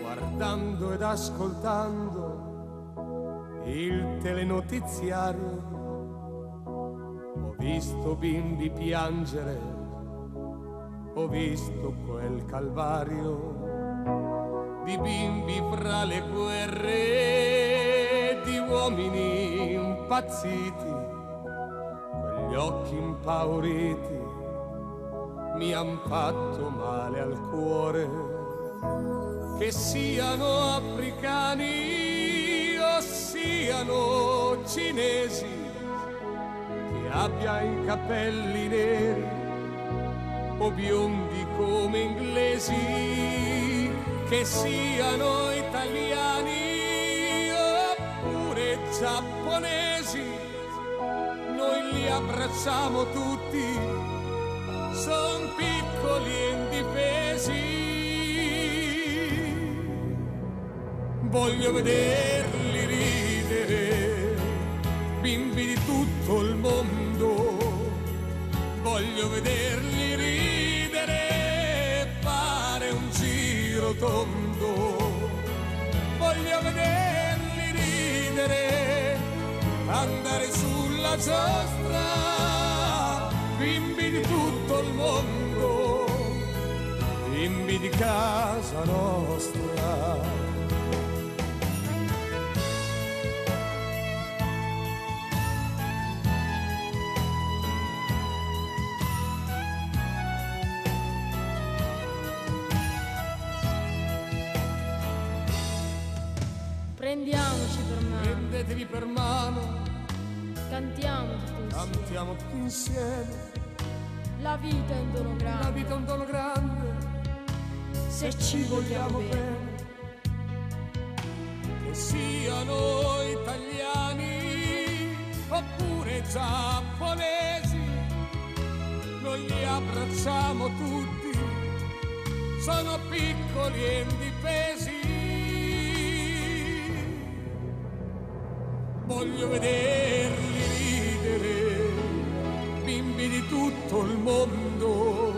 guardando ed ascoltando il telenotiziario ho visto bimbi piangere, ho visto quel calvario di bimbi fra le guerre, di uomini impazziti, con gli occhi impauriti mi han fatto male al cuore, che siano africani o siano cinesi, che abbia i capelli neri o biondi come inglesi, che siano italiani oppure giapponesi, noi li abbracciamo tutti son piccoli e indifesi. Voglio vederli ridere, bimbi di tutto il mondo. Voglio vederli ridere, fare un giro tondo. Voglio vederli ridere, andare sulla giostra bimbi tutto il mondo, bimbi di casa nostra. Prendiamoci per mano. Prendetevi per mano. Cantiamo tutti insieme. Cantiamo tutti insieme. La vita è un dono grande. La vita è un dono grande. Se ci vogliamo bene. Che siano italiani oppure giapponesi. Noi li abbracciamo tutti. Sono piccoli e indifesi. Voglio vederli tutto il mondo.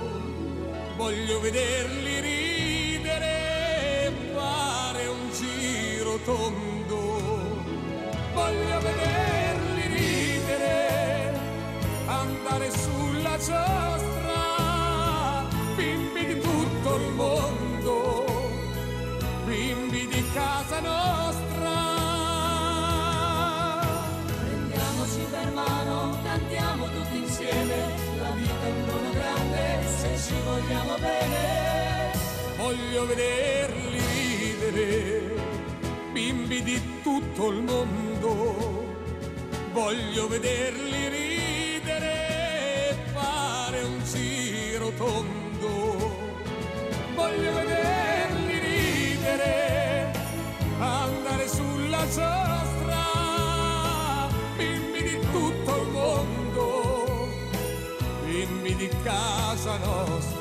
Voglio vederli ridere fare un giro tondo. Voglio vederli ridere, andare sulla giostra, vogliamo bene. Voglio vederli ridere, bimbi di tutto il mondo. Voglio vederli ridere e fare un giro tondo. Voglio vederli ridere, andare sulla giostra, bimbi di tutto il mondo, bimbi di casa nostra